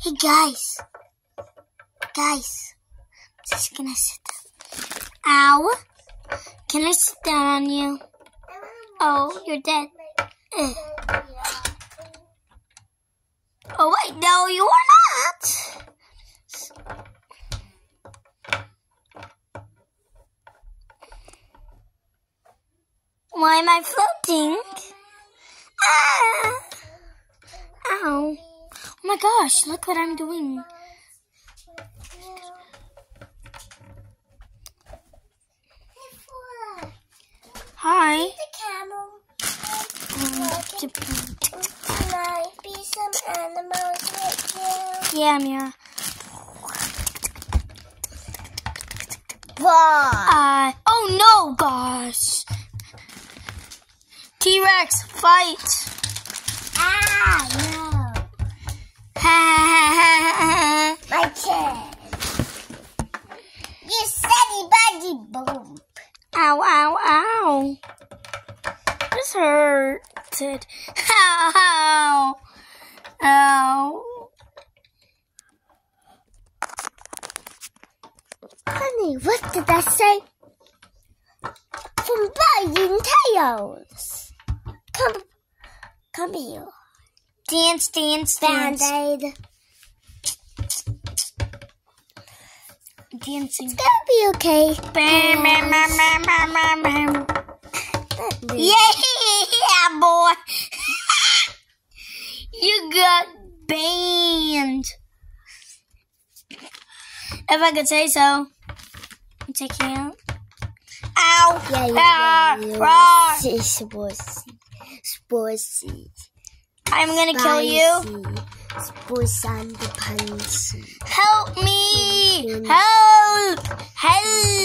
Hey guys. Guys. I'm just gonna sit down. Ow. Can I sit down on you? Oh, you're dead. Ugh. Oh wait, no, you are not. Why am I floating? Ah! Ow. Oh my gosh, look what I'm doing. Hi. The camel. Um, Can I be some animals with you? yeah, Mira. Uh, oh no, gosh. T-Rex, fight. Buddy boom. Ow, ow, ow. This hurted. Ow. Ow. Honey, what did I say? From Biting Tails. Come, come here. Dance, dance, dance. Band-Aid. Dancing. It's gonna be okay. Bam, bam, bam, bam, bam, bam, bam. Yeah, boy. you got banned. If I could say so. I'm taking out. Ow! Yeah, yeah, Ah, yeah, yeah. Spicy. Spicy. I'm gonna kill you. Spicy. Spicy. Help me! Help! Hello.